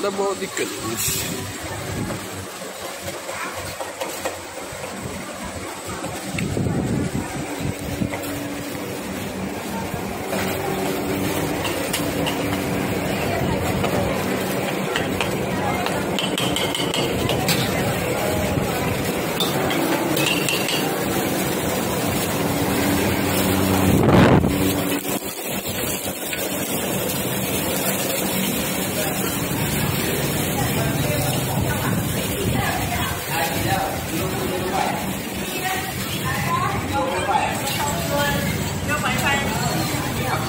da boa de Cadiz.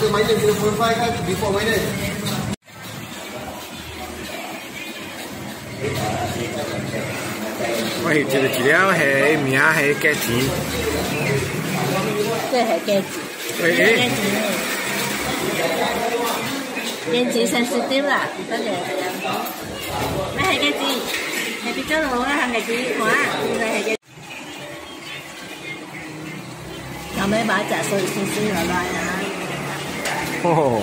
after my day, 0.5 ka, before my day. Wait, cái it down here? Mia, hey, cái in. cái hey, cái in. cái hey. Get in, sensitive lah. Tadi ada yang. Wait, cái get in. Happy cho nó là hàng cái chị hóa. Wait, hey, cái in. Cảm ơn bà trả sự xin xin ở loài nào. 호